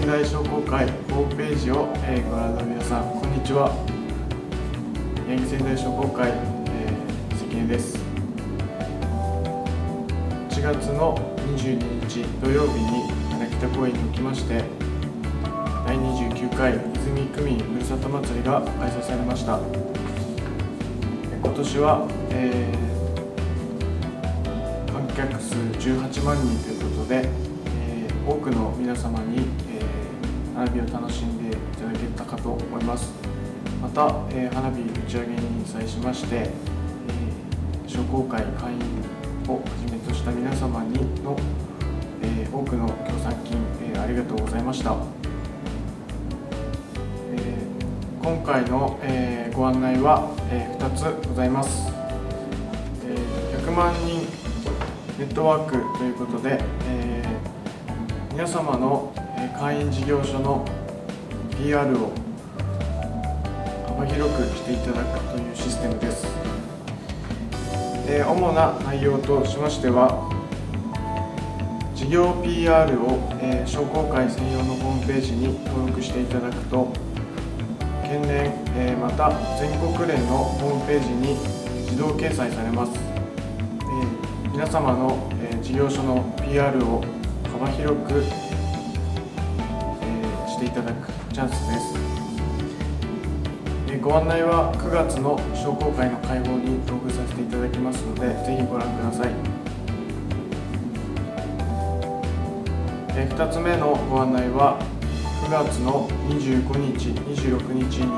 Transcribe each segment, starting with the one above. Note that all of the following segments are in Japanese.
仙台商工会ホームページを、え、ご覧の皆さんこんにちは。宮城仙台商工会、えー、関根です。1月の22日土曜日に花北公園におきまして第29回泉区民ふるさと祭りが開催されました。今年は、えー、観客数18万人ということで多くの皆様に、えー、花火を楽しんでいただけたかと思います。また、えー、花火打ち上げに際しまして、え、商工会会員をはじめとした皆様にの、えー、多くの協賛金、えー、ありがとうございました、えー、今回の、えー、ご案内は、えー、2つございます、えー、100万人ネットワークということで、えー皆様の会員事業所の PR を幅広くしていただくというシステムです。主な内容としましては事業 PR を商工会専用のホームページに登録していただくと県連また全国連のホームページに自動掲載されます。皆様の事業所の PR を幅広く、えー、していただくチャンスです、えー、ご案内は9月の商工会の会合に同封させていただきますのでぜひご覧ください、えー、2つ目のご案内は9月の25日26日に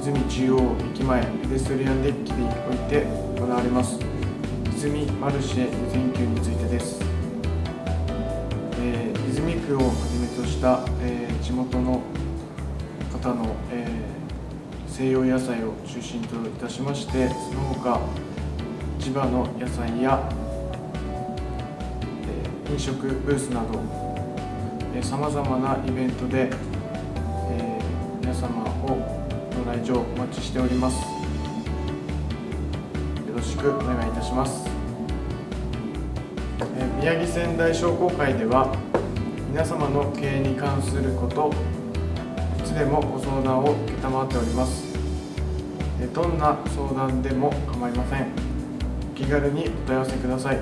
泉中央駅前ペデストリアンデッキにおいて行われます。泉マルシェ2009についてです。え泉区をはじめとした、えー、地元の方の、えー、西洋野菜を中心といたしましてその他千葉の野菜や、えー、飲食ブースなどさまざまなイベントで、えー、皆様をご来場お待ちしております。よろしくお願いいたします、宮城仙台商工会では皆様の経営に関することいつでもご相談を承っております。どんな相談でも構いません。お気軽にお問い合わせください。